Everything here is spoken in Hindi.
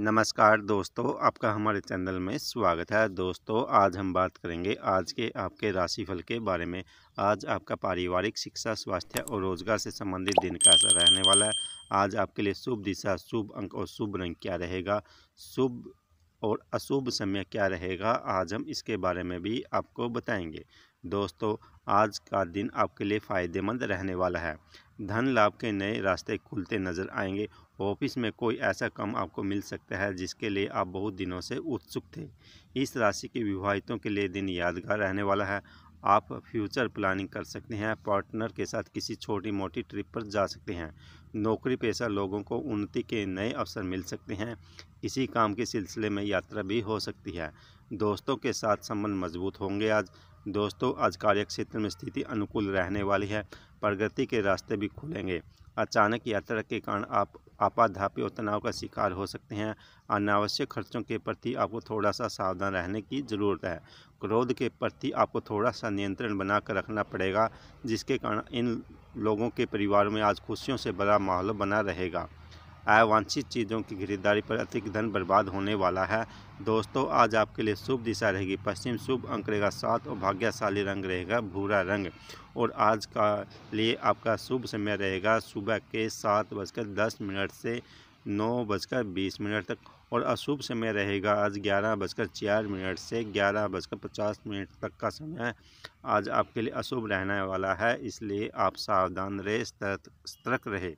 नमस्कार दोस्तों, आपका हमारे चैनल में स्वागत है। दोस्तों, आज हम बात करेंगे आज के आपके राशिफल के बारे में। आज आपका पारिवारिक शिक्षा, स्वास्थ्य और रोज़गार से संबंधित दिन कैसा रहने वाला है? आज आपके लिए शुभ दिशा, शुभ अंक और शुभ रंग क्या रहेगा? शुभ और अशुभ समय क्या रहेगा? आज हम इसके बारे में भी आपको बताएँगे। दोस्तों, आज का दिन आपके लिए फ़ायदेमंद रहने वाला है। धन लाभ के नए रास्ते खुलते नज़र आएँगे। ऑफ़िस में कोई ऐसा काम आपको मिल सकता है जिसके लिए आप बहुत दिनों से उत्सुक थे। इस राशि के विवाहितों के लिए दिन यादगार रहने वाला है। आप फ्यूचर प्लानिंग कर सकते हैं, पार्टनर के साथ किसी छोटी मोटी ट्रिप पर जा सकते हैं। नौकरी पेशा लोगों को उन्नति के नए अवसर मिल सकते हैं। किसी काम के सिलसिले में यात्रा भी हो सकती है। दोस्तों के साथ संबंध मज़बूत होंगे आज। दोस्तों, आज कार्य क्षेत्र में स्थिति अनुकूल रहने वाली है। प्रगति के रास्ते भी खुलेंगे। अचानक यात्रा के कारण आप आपाधापी और तनाव का शिकार हो सकते हैं। अनावश्यक खर्चों के प्रति आपको थोड़ा सा सावधान रहने की ज़रूरत है। क्रोध के प्रति आपको थोड़ा सा नियंत्रण बनाकर रखना पड़ेगा, जिसके कारण इन लोगों के परिवार में आज खुशियों से बड़ा माहौल बना रहेगा। अवांछित चीज़ों की खरीदारी पर अतिरिक्त धन बर्बाद होने वाला है। दोस्तों, आज आपके लिए शुभ दिशा रहेगी। पश्चिम शुभ अंक रहेगा सात और भाग्यशाली रंग रहेगा भूरा रंग। और आज का लिए आपका शुभ समय रहेगा सुबह के सात बजकर दस मिनट से नौ बजकर बीस मिनट तक। और अशुभ समय रहेगा आज ग्यारह बजकर चार मिनट से ग्यारह बजकर पचास मिनट तक का समय। आज आपके लिए अशुभ रहने वाला है, इसलिए आप सावधान रहे सतर्क रहे।